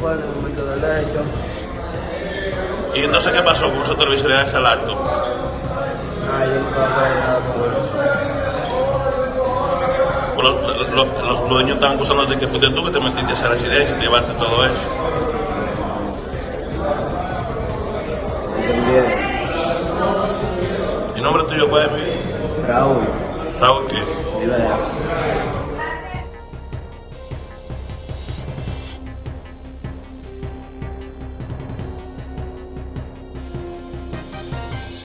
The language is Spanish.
corriendo, en el momento del hecho. ¿Y entonces qué pasó con esos televisores al acto? Ay, yo no puedo hacer nada por Los, los, los dueños estaban acusando de que fuiste tú que te metiste a esa residencia y te llevaste todo eso. Entendieron. ¿Y nombre tuyo cuál es, Raúl, Raúl qué? Rivera.